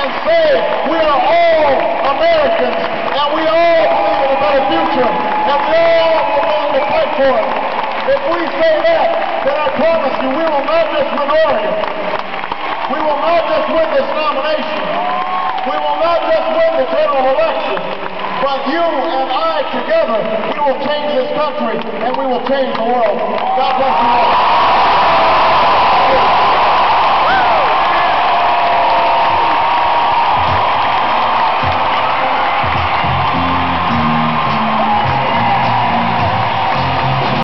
and say we are all Americans and we all believe in a better future and we all are willing to fight for it. If we say that, then I promise you we will not just win We will not just win this nomination. We will not just win the general election. But you and I together, we will change this country and we will change the world. God bless you.